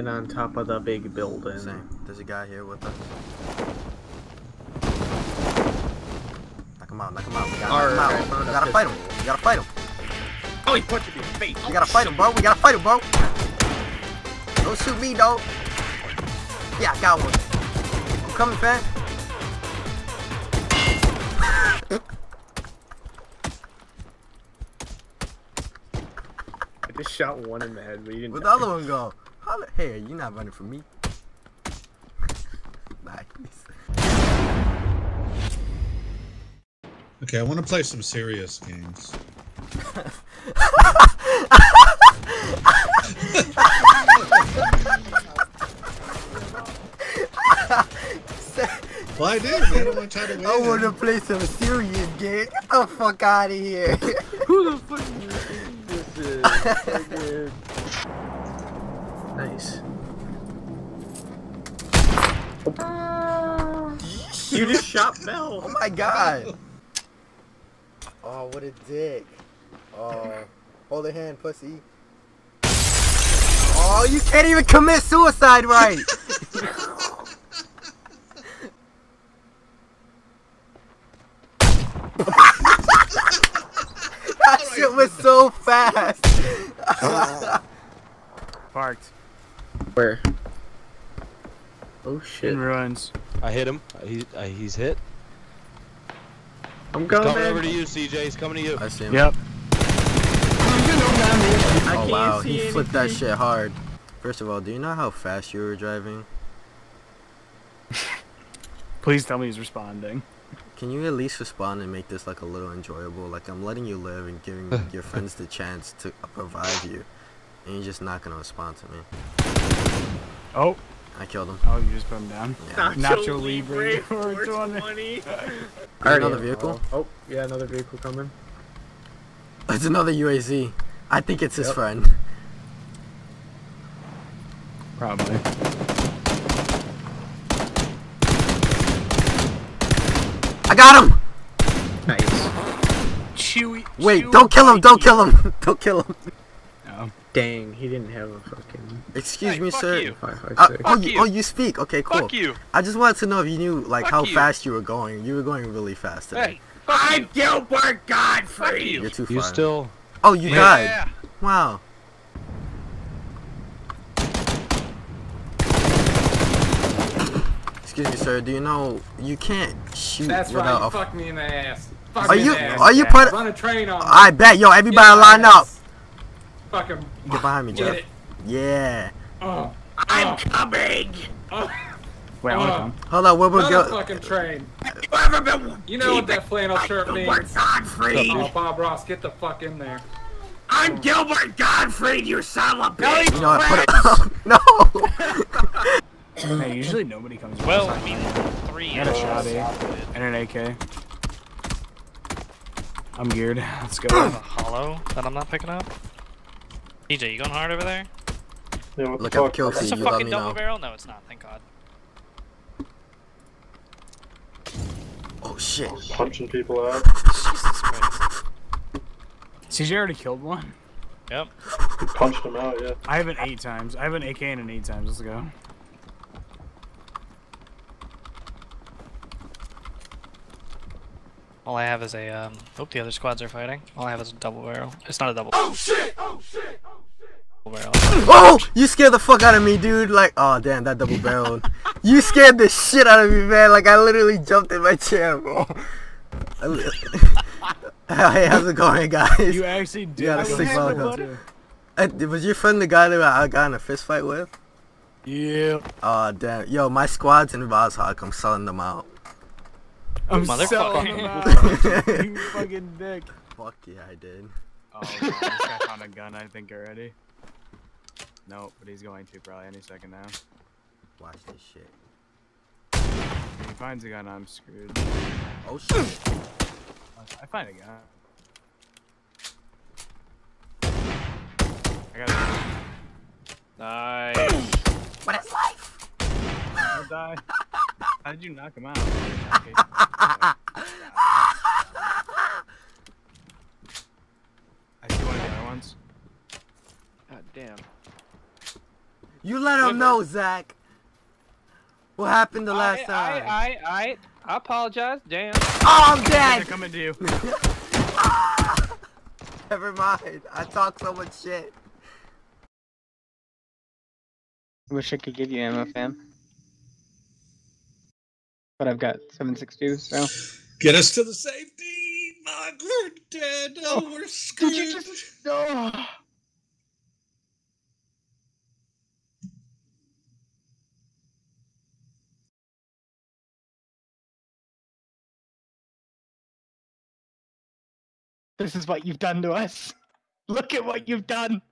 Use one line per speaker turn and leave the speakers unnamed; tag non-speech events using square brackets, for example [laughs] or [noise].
And on top of the big building.
Same. There's a guy here with us. Knock him out, knock him out. We gotta
Alright,
knock him out. We gotta fight him. We gotta fight him.
Oh, he punched me in the face.
We gotta fight him, bro. We gotta fight him, bro. Don't shoot me, though. Yeah, I got one. I'm coming, fam.
I just shot one in the head, but he didn't.
Where'd the other one go? How the- Hey, you're not running from me. [laughs] nice.
Okay, I want to play some serious games. [laughs] Well, I did, man. I want to try to win.
I wanna play some serious game. Get the fuck out of here.
Who the fuck do you this is? [laughs] Fucking- nice. Uh, you just shot Bell.
Oh my god. Oh, what a dick. Oh, hold a hand, pussy. Oh, you can't even commit suicide right. [laughs] that shit was so fast.
Parked.
Where? Oh shit.
In ruins.
I hit him. He, uh, he's hit.
I'm
He's
coming.
coming over to you, CJ. He's coming to you.
I see him.
Yep.
Oh
can't
wow, he flipped that shit hard. First of all, do you know how fast you were driving? [laughs]
Please tell me he's responding.
Can you at least respond and make this like a little enjoyable? Like I'm letting you live and giving [laughs] your friends the chance to revive you, and you're just not gonna respond to me.
Oh,
I killed him.
oh, you just put him down.
Yeah.
Nacho Libre for
420. [laughs]
Alright, another vehicle.
Oh, yeah, another vehicle coming.
It's another UAZ. I think it's his friend.
Probably.
I got him.
Nice.
Chewy.
Wait,
chewy
don't kill him! Don't kill him! [laughs] don't kill him!
No.
Dang, he didn't have a fucking
Excuse
Hey,
me,
fuck
sir.
you.
five five
Uh,
six.
oh, you,
you.
oh, you speak. Okay, cool.
Fuck you.
I just wanted to know if you knew like
Fuck
how
you.
fast you were going. You were going really fast today.
Hey, fuck you.
Gilbert Godfrey.
you.
You're too far.
You still?
Oh, you died. Wow. Excuse me, sir. Do you know you can't shoot
That's right.
without
You
a
fuck me in the ass. Fuck
Are
me
you
in the ass.
are you part of?
Run a train on.
I bet. Yo, everybody
Get my
line up.
Ass. Fucking
Get behind me,
get
Jeff.
it.
Yeah.
Oh,
I'm
oh,
coming.
oh.
Wait, I want to
Oh.
come.
Hold on. Where we
Run
go?
fucking train.
You ever been?
You know what that flannel shirt means.
Godfrey.
Oh, Bob Ross, get the fuck in there.
I'm Gilbert Godfrey. You son of a bitch.
You know what? Put it. [laughs] no. [laughs]
Hey, usually nobody comes.
Well. I mean, three.
And a shotty. and an AK. I'm geared. [laughs] Let's
I
go.
have a hollow that I'm not picking up. DJ, you going hard over there?
Look at kill
Is this a
You
fucking double
know.
barrel? No, it's not. Thank God.
Oh shit.
punching people out. [laughs]
Jesus Christ.
CJ already killed one.
Yep.
Punched him out, yeah.
I have an eight times. I have an AK and an eight times. Let's go.
All I have is a um. Oh, the other squads are fighting. All I have is a double barrel. It's not a double. Oh shit! Oh shit! Double barrel.
Oh! You scared the fuck out of me, dude. Like, oh damn, that double barreled. you scared the shit out of me, man. Like, I literally jumped in my chair, bro. [laughs] Hey, how's it going, guys?
You actually did.
You got a
go
six
for
volleyball.
it.
Uh, was your friend the guy that I got in a fist fight with?
Yeah.
Oh damn, yo, my squad's in Vazhawk. I'm selling them out.
I'm
Motherfucker.
selling them out. you [laughs] fucking dick.
Fuck yeah, I did.
Oh, God, this guy found a gun, I think, already. No, but he's going to probably any second now.
Watch this shit.
If he finds a gun, I'm screwed.
Oh shit.
I find a gun. I got a
Nice.
What is life?
I'll die. [laughs] How did you knock him out? [laughs] [laughs] Okay. I see one of the other ones.
God damn.
You let him know, Zach. What happened the last
I,
time?
I, I, I, I apologize. Damn.
oh, I'm dead.
They're
dead.
coming to you. [laughs] [laughs]
Never mind. I talk so much shit.
Wish I could give you ammo, fam. But I've got 762, so.
Get us to the safety! My, we're dead! Oh, oh, we're screwed!
Did you just. Oh. This is what you've done to us. [laughs] Look at what you've done.